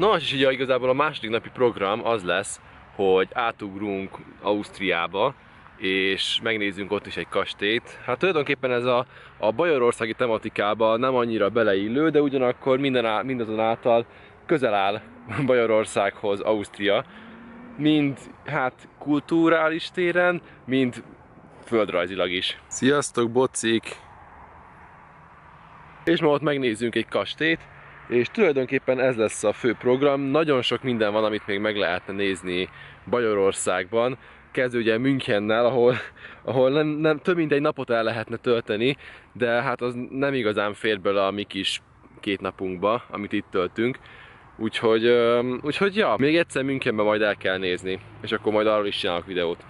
No, és ugye igazából a második napi program az lesz, hogy átugrunk Ausztriába, és megnézzünk ott is egy kastélyt. Hát tulajdonképpen ez a, a bajorországi tematikába nem annyira beleillő, de ugyanakkor minden, mindazonáltal közel áll Bajorországhoz Ausztria, mind hát kulturális téren, mind földrajzilag is. Sziasztok, bocik! És ma ott megnézzünk egy kastélyt, és tulajdonképpen ez lesz a fő program. Nagyon sok minden van, amit még meg lehetne nézni Bajorországban. Kezdő ugye Münchennel, ahol, ahol nem, nem, több mint egy napot el lehetne tölteni, de hát az nem igazán fér bele a mi kis két napunkba, amit itt töltünk. Úgyhogy, úgyhogy ja, még egyszer Münchenben majd el kell nézni, és akkor majd arról is csinálok videót.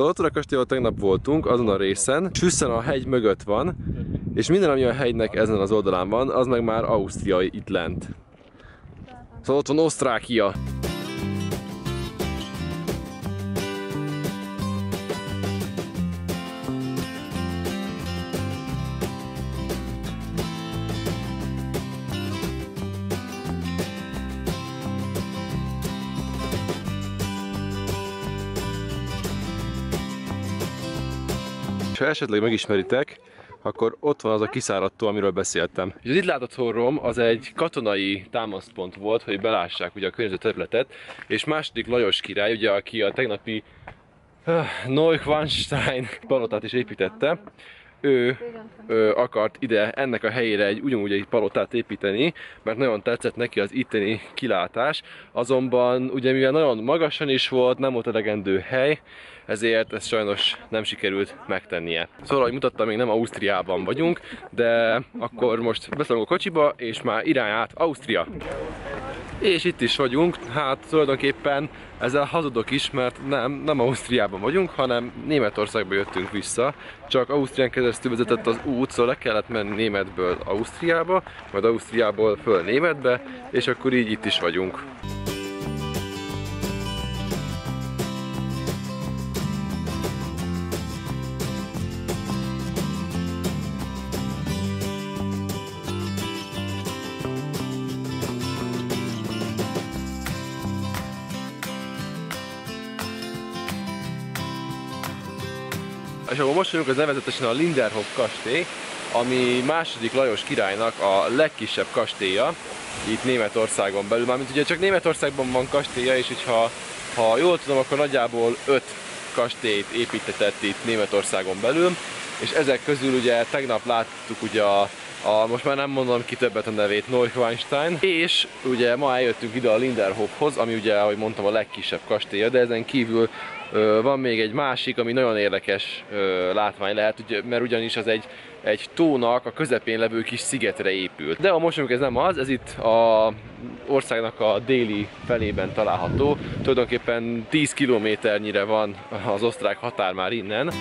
A Lotora kastélyban tegnap voltunk, azon a részen, Süssen a hegy mögött van, és minden, ami a hegynek ezen az oldalán van, az meg már Ausztria itt lent. Szóval ott van Osztrákia. Ha esetleg megismeritek, akkor ott van az a kiszáradt tó, amiről beszéltem. És az itt látott horrom az egy katonai támaszpont volt, hogy belássák ugye a környező területet, és második Lajos király, ugye aki a tegnapi uh, Neuschwanstein palotát is építette, ő ö, akart ide ennek a helyére egy ugyanúgy egy palotát építeni, mert nagyon tetszett neki az itteni kilátás, azonban ugye mivel nagyon magasan is volt, nem volt elegendő hely, ezért ezt sajnos nem sikerült megtennie. Szóval, ahogy mutattam, még nem Ausztriában vagyunk, de akkor most beszállunk a kocsiba, és már irány át Ausztria. És itt is vagyunk, hát tulajdonképpen ezzel hazudok is, mert nem, nem Ausztriában vagyunk, hanem Németországba jöttünk vissza. Csak Ausztrián keresztül vezetett az út, szóval le kellett menni Németből Ausztriába, majd Ausztriából föl Németbe, és akkor így itt is vagyunk. És akkor most vagyunk az nevezetesen a Linderhof kastély, ami második Lajos királynak a legkisebb kastélya itt Németországon belül. Mármint ugye csak Németországban van kastélya, és hogyha ha jól tudom, akkor nagyjából öt kastélyt építetett itt Németországon belül, és ezek közül ugye tegnap láttuk ugye a, a most már nem mondom ki többet a nevét, Neuschwanstein, és ugye ma eljöttünk ide a Linderhofhoz, ami ugye, ahogy mondtam, a legkisebb kastélya, de ezen kívül van még egy másik, ami nagyon érdekes látvány lehet, mert ugyanis az egy, egy tónak a közepén levő kis szigetre épült. De a most ez nem az, ez itt a országnak a déli felében található. Tulajdonképpen 10 kilométernyire van az osztrák határ már innen.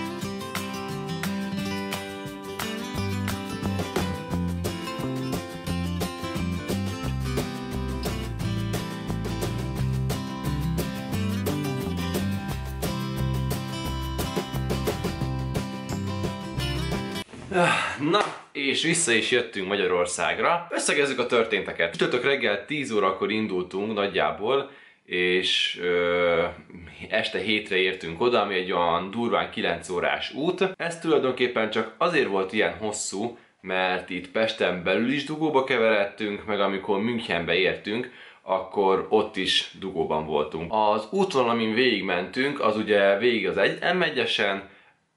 Na, és vissza is jöttünk Magyarországra. Összegezzük a történteket. Csütörtök reggel 10 órakor indultunk nagyjából, és ö, este hétre értünk oda, ami egy olyan durván 9 órás út. Ez tulajdonképpen csak azért volt ilyen hosszú, mert itt Pesten belül is dugóba keveredtünk, meg amikor Münchenbe értünk, akkor ott is dugóban voltunk. Az útvonal, amin végigmentünk, az ugye végig az egy M1-esen,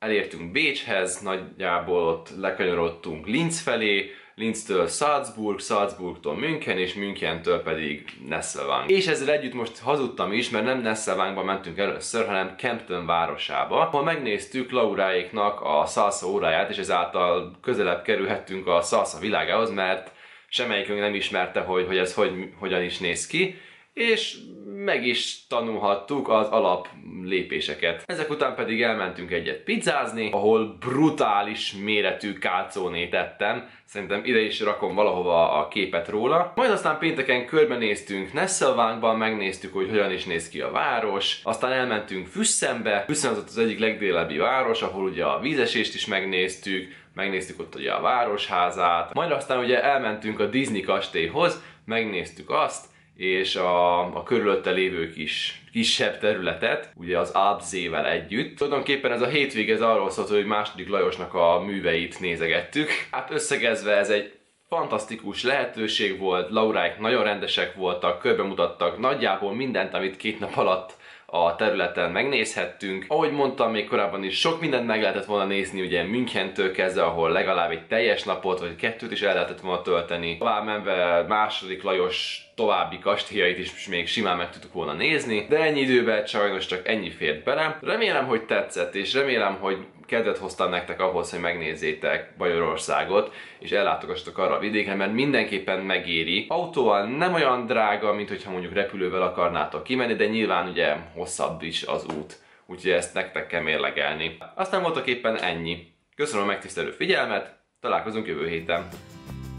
elértünk Bécshez, nagyjából ott lekanyarodtunk Linz felé, Linztől Salzburg, Salzburgtól München, és Münchentől pedig Nesselwang. És ezzel együtt most hazudtam is, mert nem Nesselwangba mentünk először, hanem Kempten városába, ahol megnéztük Lauráéknak a salsa óráját, és ezáltal közelebb kerülhettünk a salsa világához, mert semmelyikünk nem ismerte, hogy, hogy ez hogy, hogyan is néz ki, és meg is tanulhattuk az alap lépéseket. Ezek után pedig elmentünk egyet pizzázni, ahol brutális méretű kálcónét ettem. Szerintem ide is rakom valahova a képet róla. Majd aztán pénteken körbenéztünk Nesselvánkban, megnéztük, hogy hogyan is néz ki a város. Aztán elmentünk Füsszembe. Füsszem az az egyik legdélebbi város, ahol ugye a vízesést is megnéztük, megnéztük ott ugye a városházát. Majd aztán ugye elmentünk a Disney kastélyhoz, megnéztük azt, és a, a körülötte lévő kis, kisebb területet, ugye az Abzével együtt. Tulajdonképpen ez a hétvége ez arról szólt, hogy második Lajosnak a műveit nézegettük. Hát összegezve ez egy fantasztikus lehetőség volt, Lauráik nagyon rendesek voltak, körbemutattak nagyjából mindent, amit két nap alatt a területen megnézhettünk. Ahogy mondtam még korábban is, sok mindent meg lehetett volna nézni, ugye Münchentől kezdve, ahol legalább egy teljes napot, vagy kettőt is el lehetett volna tölteni. Tovább menve második Lajos további kastélyait is még simán meg tudtuk volna nézni, de ennyi időben sajnos csak ennyi fért bele. Remélem, hogy tetszett, és remélem, hogy kedvet hoztam nektek ahhoz, hogy megnézzétek Bajorországot, és ellátogassatok arra a vidékre, mert mindenképpen megéri. Autóval nem olyan drága, mint hogyha mondjuk repülővel akarnátok kimenni, de nyilván ugye hosszabb is az út, úgyhogy ezt nektek kell mérlegelni. Aztán voltak éppen ennyi. Köszönöm a megtisztelő figyelmet, találkozunk jövő héten.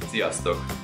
Sziasztok!